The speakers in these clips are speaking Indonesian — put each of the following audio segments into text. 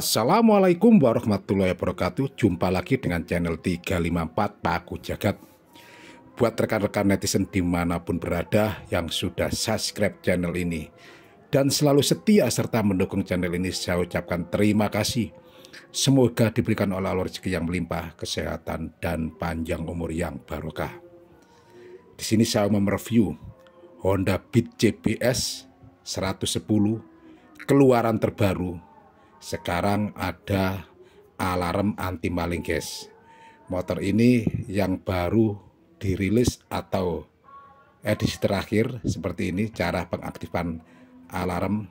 Assalamualaikum warahmatullahi wabarakatuh. Jumpa lagi dengan channel 354 Paku Jagat. Buat rekan-rekan netizen di mana pun berada Yang sudah subscribe channel ini. Dan selalu setia serta mendukung channel ini Saya ucapkan terima kasih. Semoga diberikan oleh Allah rezeki yang melimpah Kesehatan dan panjang umur yang barokah. Di sini saya mau mereview Honda Beat CBS 110 keluaran terbaru sekarang ada alarm anti maling guys motor ini yang baru dirilis atau edisi terakhir seperti ini cara pengaktifan alarm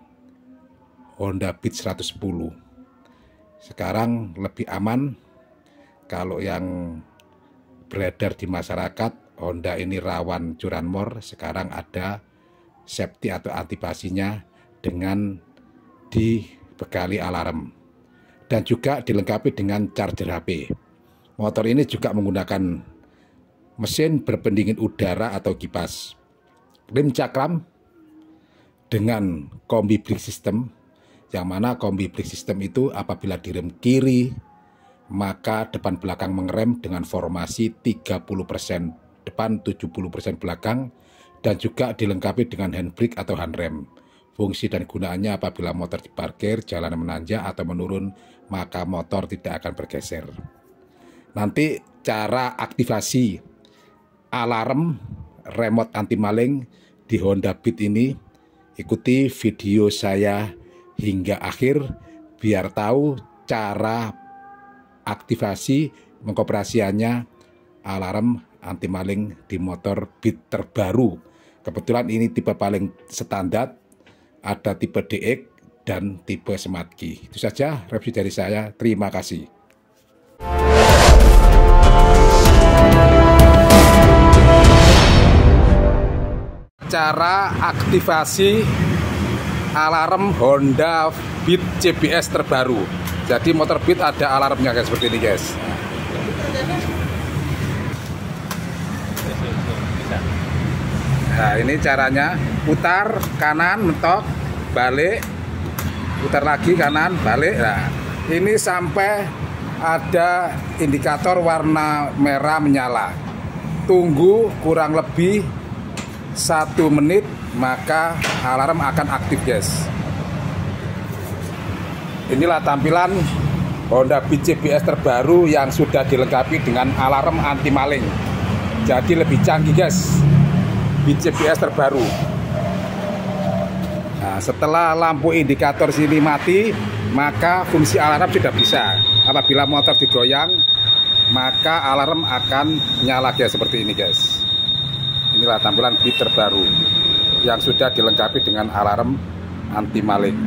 Honda Beat 110 sekarang lebih aman. Kalau yang beredar di masyarakat Honda ini rawan curanmor sekarang ada safety atau antipasinya dengan di bekali alarm dan juga dilengkapi dengan charger HP. Motor ini juga menggunakan mesin berpendingin udara atau kipas. Rem cakram dengan kombi brake system yang mana kombi brake system itu apabila direm kiri maka depan belakang mengerem dengan formasi 30% depan 70% belakang dan juga dilengkapi dengan handbrake atau handrem. Fungsi dan gunaannya apabila motor diparkir, jalan menanjak atau menurun, maka motor tidak akan bergeser. Nanti cara aktivasi alarm remote anti maling di Honda Beat ini, ikuti video saya hingga akhir biar tahu cara aktivasi mengoperasiannya alarm anti maling di motor Beat terbaru. Kebetulan ini tipe paling standar ada tipe DX dan tipe Smart Key. Itu saja review dari saya. Terima kasih. Cara aktivasi alarm Honda Beat CBS terbaru. Jadi motor Beat ada alarmnya kayak seperti ini guys. Nah ini caranya putar kanan mentok balik. Putar lagi kanan balik. Nah ini sampai ada indikator warna merah menyala. Tunggu kurang lebih satu menit maka alarm akan aktif guys. Inilah tampilan Honda Beat CBS terbaru yang sudah dilengkapi dengan alarm anti maling. Jadi lebih canggih guys BCPS terbaru. Nah, setelah lampu indikator sini mati, maka fungsi alarm sudah bisa. Apabila motor digoyang, maka alarm akan nyala guys seperti ini guys. Inilah tampilan Beat terbaru yang sudah dilengkapi dengan alarm anti maling.